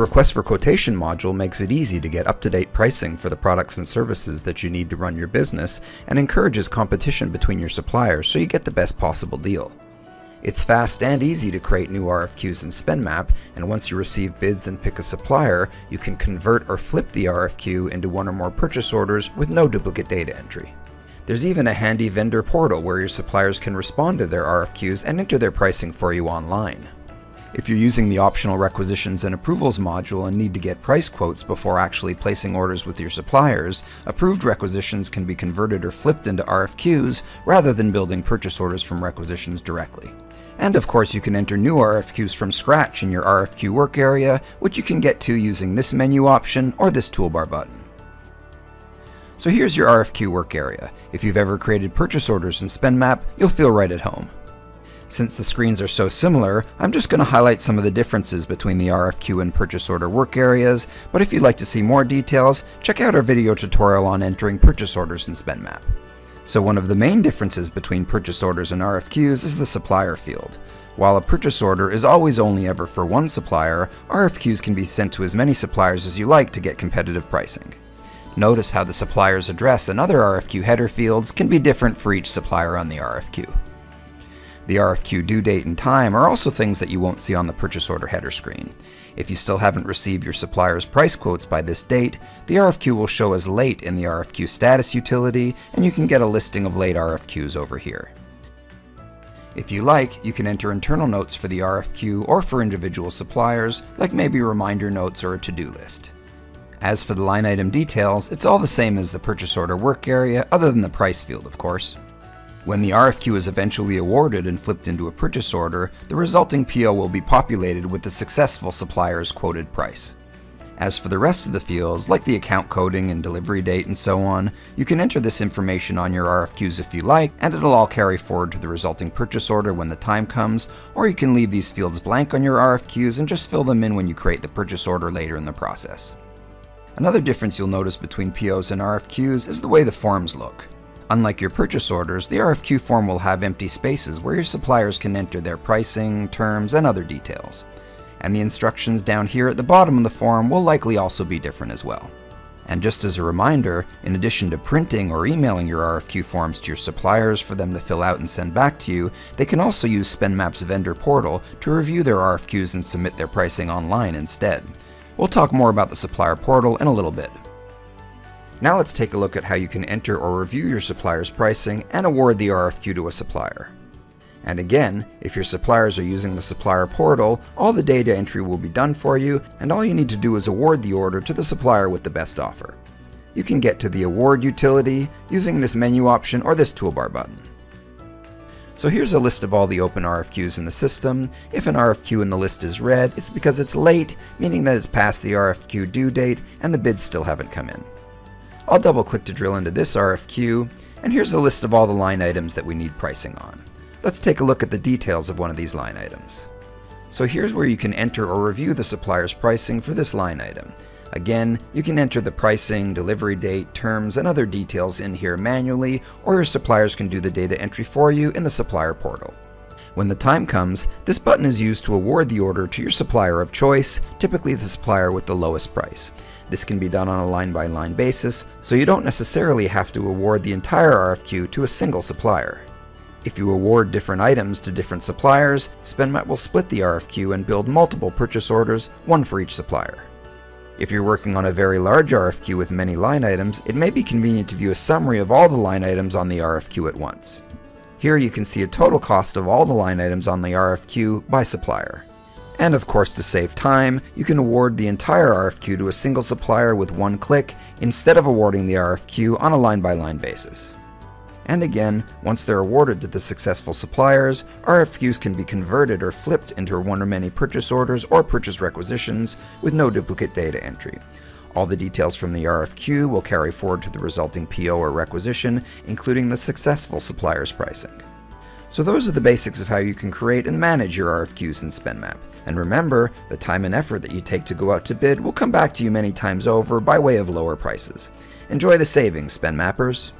The request for Quotation module makes it easy to get up-to-date pricing for the products and services that you need to run your business and encourages competition between your suppliers so you get the best possible deal. It's fast and easy to create new RFQs in SpendMap, and once you receive bids and pick a supplier, you can convert or flip the RFQ into one or more purchase orders with no duplicate data entry. There's even a handy vendor portal where your suppliers can respond to their RFQs and enter their pricing for you online. If you're using the optional requisitions and approvals module and need to get price quotes before actually placing orders with your suppliers, approved requisitions can be converted or flipped into RFQs rather than building purchase orders from requisitions directly. And of course, you can enter new RFQs from scratch in your RFQ work area, which you can get to using this menu option or this toolbar button. So here's your RFQ work area. If you've ever created purchase orders in SpendMap, you'll feel right at home. Since the screens are so similar, I'm just going to highlight some of the differences between the RFQ and purchase order work areas, but if you'd like to see more details, check out our video tutorial on entering purchase orders in SpendMap. So one of the main differences between purchase orders and RFQs is the supplier field. While a purchase order is always only ever for one supplier, RFQs can be sent to as many suppliers as you like to get competitive pricing. Notice how the supplier's address and other RFQ header fields can be different for each supplier on the RFQ. The RFQ due date and time are also things that you won't see on the purchase order header screen. If you still haven't received your supplier's price quotes by this date, the RFQ will show as late in the RFQ status utility, and you can get a listing of late RFQs over here. If you like, you can enter internal notes for the RFQ or for individual suppliers, like maybe reminder notes or a to-do list. As for the line item details, it's all the same as the purchase order work area, other than the price field, of course. When the RFQ is eventually awarded and flipped into a purchase order, the resulting PO will be populated with the successful supplier's quoted price. As for the rest of the fields, like the account coding and delivery date and so on, you can enter this information on your RFQs if you like, and it'll all carry forward to the resulting purchase order when the time comes, or you can leave these fields blank on your RFQs and just fill them in when you create the purchase order later in the process. Another difference you'll notice between POs and RFQs is the way the forms look. Unlike your purchase orders, the RFQ form will have empty spaces where your suppliers can enter their pricing, terms, and other details. And the instructions down here at the bottom of the form will likely also be different as well. And just as a reminder, in addition to printing or emailing your RFQ forms to your suppliers for them to fill out and send back to you, they can also use SpendMap's vendor portal to review their RFQs and submit their pricing online instead. We'll talk more about the supplier portal in a little bit. Now let's take a look at how you can enter or review your supplier's pricing and award the RFQ to a supplier. And again, if your suppliers are using the supplier portal, all the data entry will be done for you, and all you need to do is award the order to the supplier with the best offer. You can get to the award utility using this menu option or this toolbar button. So here's a list of all the open RFQs in the system. If an RFQ in the list is red, it's because it's late, meaning that it's past the RFQ due date and the bids still haven't come in. I'll double click to drill into this RFQ, and here's a list of all the line items that we need pricing on. Let's take a look at the details of one of these line items. So here's where you can enter or review the supplier's pricing for this line item. Again, you can enter the pricing, delivery date, terms, and other details in here manually, or your suppliers can do the data entry for you in the supplier portal. When the time comes, this button is used to award the order to your supplier of choice, typically the supplier with the lowest price. This can be done on a line-by-line -line basis, so you don't necessarily have to award the entire RFQ to a single supplier. If you award different items to different suppliers, SpendMap will split the RFQ and build multiple purchase orders, one for each supplier. If you're working on a very large RFQ with many line items, it may be convenient to view a summary of all the line items on the RFQ at once. Here you can see a total cost of all the line items on the RFQ by supplier. And of course, to save time, you can award the entire RFQ to a single supplier with one click instead of awarding the RFQ on a line-by-line basis. And again, once they're awarded to the successful suppliers, RFQs can be converted or flipped into one or many purchase orders or purchase requisitions with no duplicate data entry. All the details from the RFQ will carry forward to the resulting PO or requisition, including the successful supplier's pricing. So those are the basics of how you can create and manage your RFQs in SpendMap. And remember, the time and effort that you take to go out to bid will come back to you many times over by way of lower prices. Enjoy the savings, SpendMappers!